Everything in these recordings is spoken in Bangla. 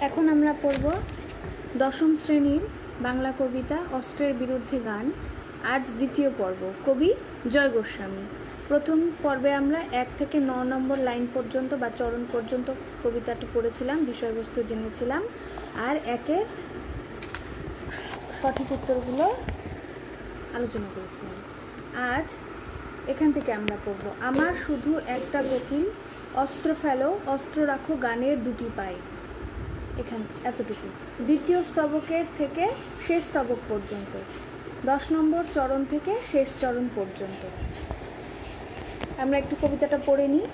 এখন আমরা পড়ব দশম শ্রেণির বাংলা কবিতা অস্ত্রের বিরুদ্ধে গান। আজ দ্বিতীয় পর্ব, কবি জয় গোস্বামী। প্রথম পর্বে আমরা এক থেকে ন নম্বর লাইন পর্যন্ত বা চরণ পর্যন্ত কবিতাটি পড়েছিলাম, বিষয়বস্তু জেনেছিলাম। আর একে সঠিক উত্তরগুলো আলোচনা করেছিলাম। আজ এখান থেকে আমরা পড়ব, আমার শুধু একটা কোকিল, অস্ত্র ফেলো, অস্ত্র রাখো, গানের দুটি পায়ে। এখান, এতটুকু। দ্বিতীয় স্তবকের থেকে শেষ স্তবক পর্যন্ত। দশ নম্বর চরণ থেকে শেষ চরণ পর্যন্ত। আমরা একটু কবিতাটা পড়ে নিই।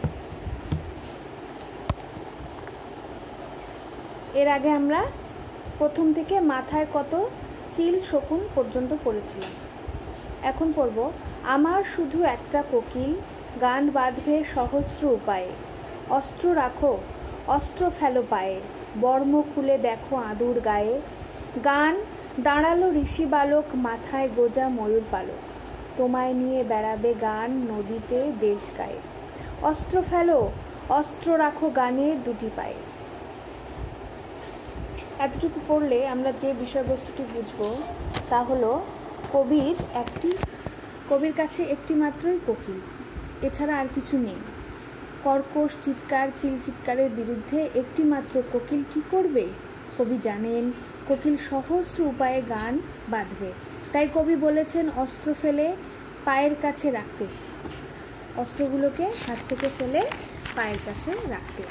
এর আগে আমরা প্রথম থেকে মাথায় কত চিল শকুন পর্যন্ত পড়েছিলাম। এখন পড়ব, আমার শুধু একটা কোকিল, গান বাঁধবে সহস্র উপায়ে। অস্ত্র রাখো, অস্ত্র ফেলো পায়ে। বর্ম খুলে দেখো আদুর গায়ে। গান, দাঁড়াল ঋষি বালক, মাথায় গোজা ময়ূর পালক। তোমায় নিয়ে বেড়াবে গান, নদীতে দেশ গায়ে। অস্ত্র ফেলো, অস্ত্র রাখো গানের দুটি পায়ে। এতটুকু পড়লে আমরা যে বিষয়বস্তুটি বুঝব, তা হলো কবির একটি, কবির কাছে একটি মাত্রই কোকিল। এছাড়া আর কিছু নেই। কর্কশ, চিৎকার চিল চিৎকারের বিরুদ্ধে একটি মাত্র কোকিল কি করবে? কবি জানেন, কোকিল সহস্র উপায়ে গান বাঁধবে। তাই কবি বলেছেন অস্ত্র ফেলে পায়ের কাছে রাখতে। অস্ত্রগুলোকে হাত থেকে ফেলে পায়ের কাছে রাখতে।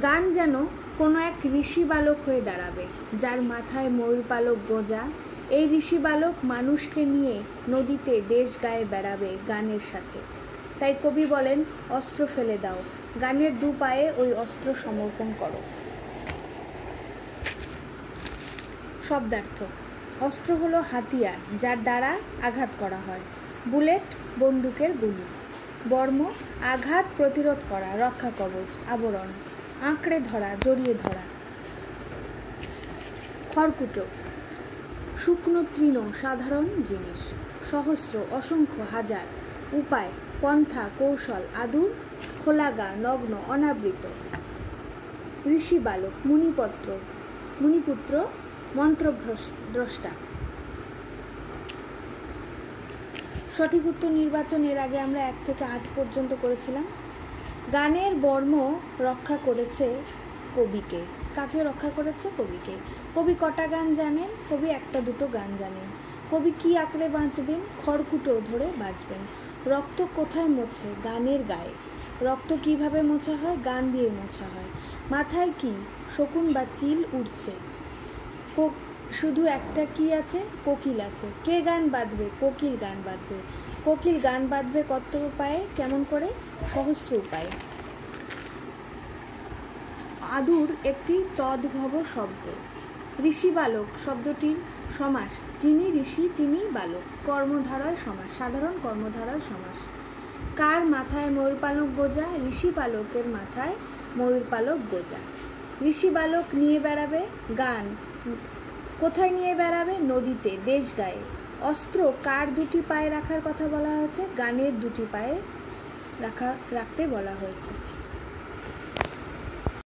গান যেন কোনো এক ঋষি বালক হয়ে দাঁড়াবে, যার মাথায় ময়ূর পালক গোজা। এই ঋষি বালক মানুষকে নিয়ে নদীতে দেশ গায়ে বেড়াবে গানের সাথে। তাই কবি বলেন, অস্ত্র ফেলে দাও। গানের দু পায়ে ওই অস্ত্র সমর্পণ করো। শব্দার্থ, অস্ত্র হলো হাতিয়ার, যার দ্বারা আঘাত করা হয়। বুলেট, বন্দুকের গুলি। বর্ম, আঘাত প্রতিরোধ করা, রক্ষা কবচ, আবরণ। আঁকড়ে ধরা, জড়িয়ে ধরা। খড়কুটো, শুকনো তৃণ, সাধারণ জিনিস। সহস্র, অসংখ্য, হাজার। উপায় পন্থা কৌশল আদুর খোলাগা, নগ্ন, অনাবৃত। ঋষি বালক, মুনিপত্র, মুনিপুত্র মন্ত্রদ্রষ্টা সঠিক উত্তর নির্বাচন এর আগে আমরা এক থেকে আট পর্যন্ত করেছিলাম। গানের বর্ম রক্ষা করেছে কবিকে। কাকে রক্ষা করেছে? কবিকে। কবি কটা গান জানেন? কবি একটা দুটো গান জানেন। কবি কি আঁকড়ে বাঁচবেন? খড়কুটো ধরে বাঁচবেন। রক্ত কোথায় মোছে? গানের গায়ে। রক্ত কীভাবে মোছা হয়? গান দিয়ে মোছা হয়। মাথায় কি? শকুন বা চিল উঠছে শুধু একটা কি আছে? কোকিল আছে। কে গান বাঁধবে? কোকিল গান বাঁধবে। কোকিল গান বাঁধবে কত উপায়ে? কেমন করে? সহস্র উপায়ে। আদুর একটি তদ্ভব শব্দ। ঋষি বালক শব্দটির সমাস। যিনি ঋষি, তিনি বালক। কর্মধারয় সমাস, সাধারণ কর্মধারয় সমাস। কার মাথায় ময়ূর পালক গোজা? ঋষি পালকের মাথায় ময়ূর পালক গোজা। ঋষি বালক নিয়ে বেড়াবে গান। কোথায় নিয়ে বেড়াবে? নদীতে, দেশ গায়ে। অস্ত্র কার দুটি পায়ে রাখার কথা বলা হয়েছে? গানের দুটি পায়ে রাখা, রাখতে বলা হয়েছে।